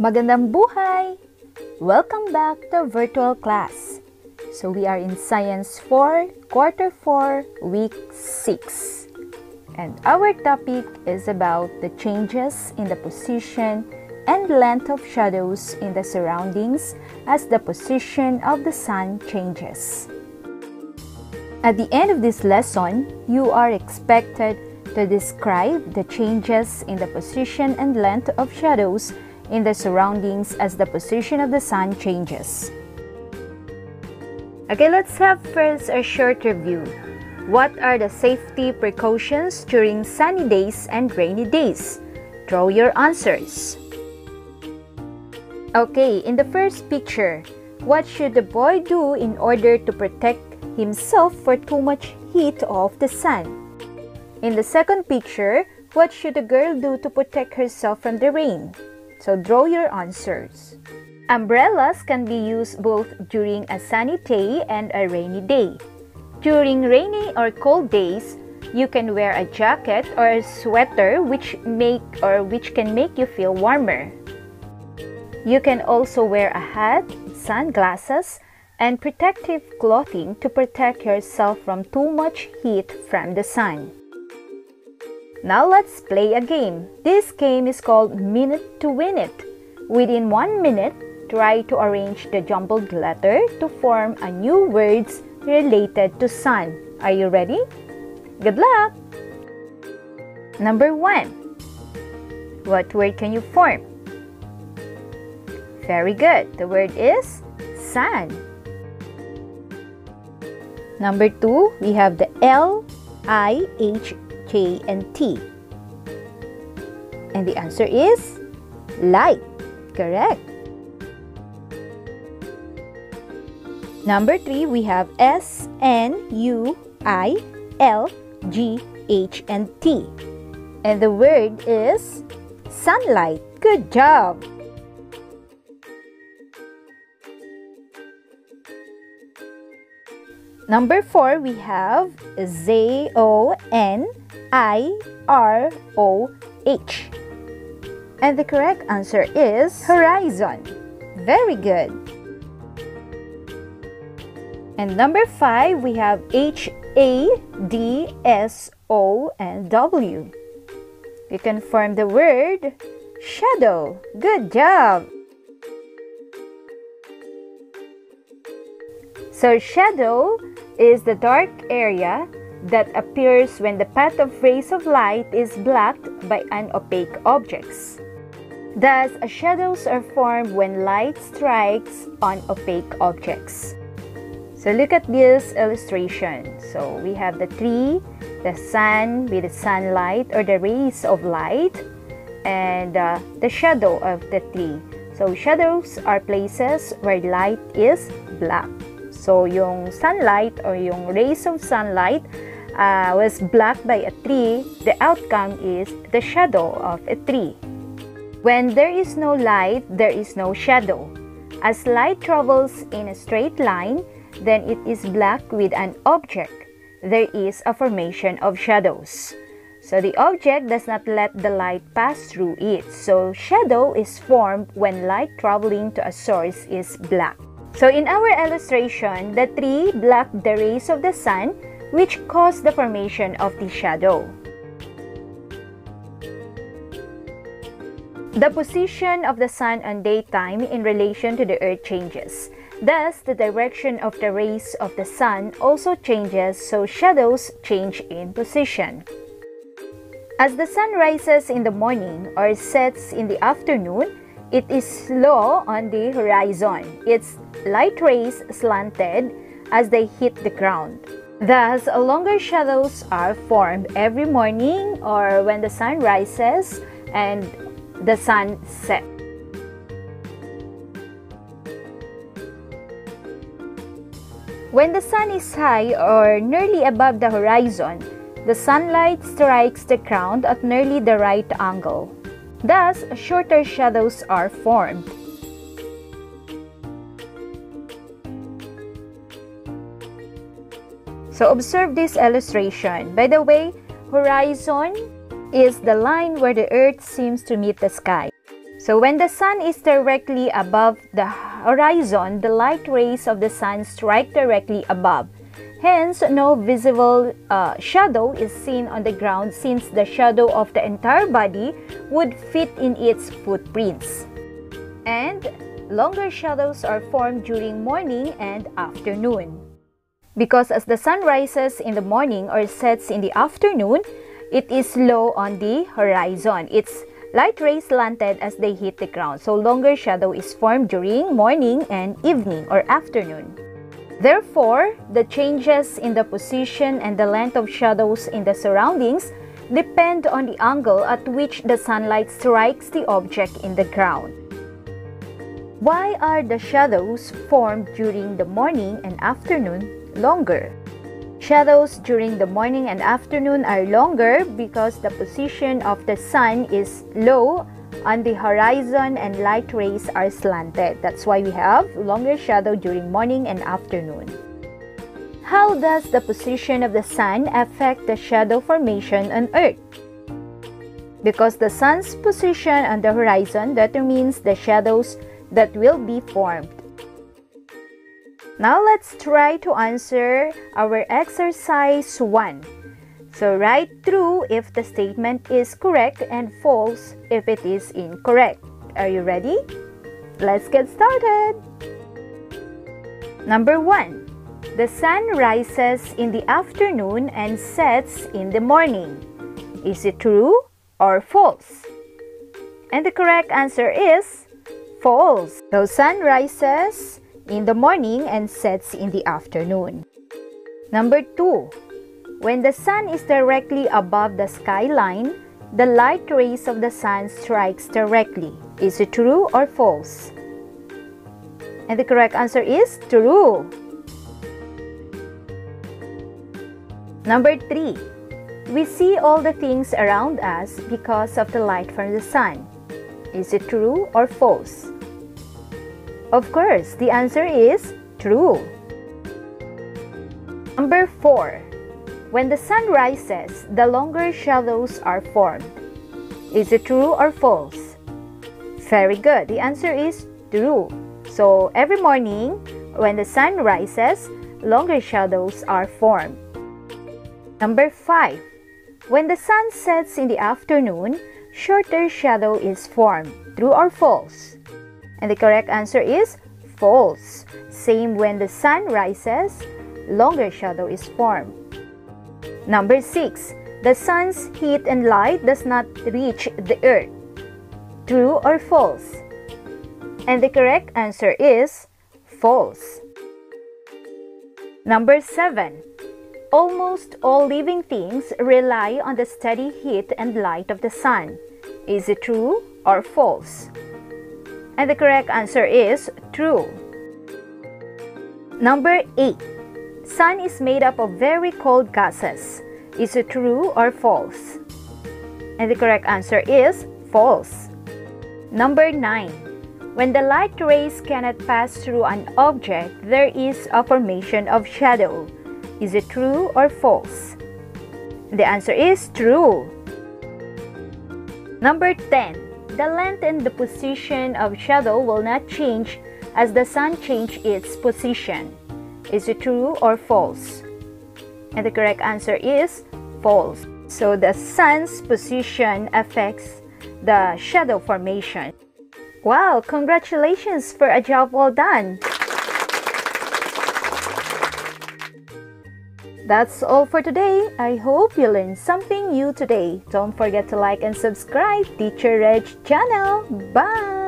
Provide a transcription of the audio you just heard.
Magandang buhay! Welcome back to virtual class. So we are in Science 4, Quarter 4, Week 6. And our topic is about the changes in the position and length of shadows in the surroundings as the position of the sun changes. At the end of this lesson, you are expected to describe the changes in the position and length of shadows in the surroundings as the position of the sun changes. Okay, let's have first a short review. What are the safety precautions during sunny days and rainy days? Draw your answers. Okay, in the first picture, what should the boy do in order to protect himself for too much heat of the sun? In the second picture, what should the girl do to protect herself from the rain? So draw your answers. Umbrellas can be used both during a sunny day and a rainy day. During rainy or cold days, you can wear a jacket or a sweater which make or which can make you feel warmer. You can also wear a hat, sunglasses, and protective clothing to protect yourself from too much heat from the sun. Now let's play a game. This game is called Minute to Win It. Within one minute, try to arrange the jumbled letter to form a new words related to sun. Are you ready? Good luck! Number one. What word can you form? Very good. The word is sun. Number two, we have the L I H K, and T? And the answer is light. Correct. Number three, we have S, N, U, I, L, G, H, and T. And the word is sunlight. Good job! Number four, we have Z O N I R O H. And the correct answer is horizon. Very good. And number five, we have H A D S O and W. You can form the word shadow. Good job. So shadow is the dark area that appears when the path of rays of light is blocked by an opaque objects. Thus, shadows are formed when light strikes on opaque objects. So look at this illustration. So we have the tree, the sun with the sunlight or the rays of light, and uh, the shadow of the tree. So shadows are places where light is blocked. So, yung sunlight or yung rays of sunlight uh, was blocked by a tree, the outcome is the shadow of a tree. When there is no light, there is no shadow. As light travels in a straight line, then it is blocked with an object. There is a formation of shadows. So the object does not let the light pass through it. So shadow is formed when light traveling to a source is blocked. So in our illustration, the tree blocked the rays of the sun which caused the formation of the shadow. The position of the sun on daytime in relation to the earth changes. Thus, the direction of the rays of the sun also changes, so shadows change in position. As the sun rises in the morning or sets in the afternoon, it is low on the horizon. Its light rays slanted as they hit the ground. Thus, longer shadows are formed every morning or when the sun rises and the sun sets. When the sun is high or nearly above the horizon, the sunlight strikes the ground at nearly the right angle. Thus, shorter shadows are formed. So observe this illustration. By the way, horizon is the line where the earth seems to meet the sky. So when the sun is directly above the horizon, the light rays of the sun strike directly above. Hence, no visible uh, shadow is seen on the ground since the shadow of the entire body would fit in its footprints. And longer shadows are formed during morning and afternoon. Because as the sun rises in the morning or sets in the afternoon, it is low on the horizon. Its light rays slanted as they hit the ground, so longer shadow is formed during morning and evening or afternoon. Therefore, the changes in the position and the length of shadows in the surroundings depend on the angle at which the sunlight strikes the object in the ground. Why are the shadows formed during the morning and afternoon longer. Shadows during the morning and afternoon are longer because the position of the sun is low on the horizon and light rays are slanted. That's why we have longer shadow during morning and afternoon. How does the position of the sun affect the shadow formation on Earth? Because the sun's position on the horizon determines the shadows that will be formed. Now let's try to answer our exercise 1. So write true if the statement is correct and false if it is incorrect. Are you ready? Let's get started. Number 1. The sun rises in the afternoon and sets in the morning. Is it true or false? And the correct answer is false. The sun rises in the morning and sets in the afternoon. Number 2. When the sun is directly above the skyline, the light rays of the sun strikes directly. Is it true or false? And the correct answer is true. Number 3. We see all the things around us because of the light from the sun. Is it true or false? Of course, the answer is true. Number 4. When the sun rises, the longer shadows are formed. Is it true or false? Very good. The answer is true. So every morning, when the sun rises, longer shadows are formed. Number 5. When the sun sets in the afternoon, shorter shadow is formed. True or false? And the correct answer is false. Same when the sun rises, longer shadow is formed. Number 6. The sun's heat and light does not reach the earth. True or false? And the correct answer is false. Number 7. Almost all living things rely on the steady heat and light of the sun. Is it true or false? And the correct answer is true. Number 8. Sun is made up of very cold gases. Is it true or false? And the correct answer is false. Number 9. When the light rays cannot pass through an object, there is a formation of shadow. Is it true or false? The answer is true. Number 10 the length and the position of shadow will not change as the sun changes its position. Is it true or false? And the correct answer is false. So the sun's position affects the shadow formation. Wow, congratulations for a job well done. That's all for today. I hope you learned something new today. Don't forget to like and subscribe Titser Regz channel. Bye!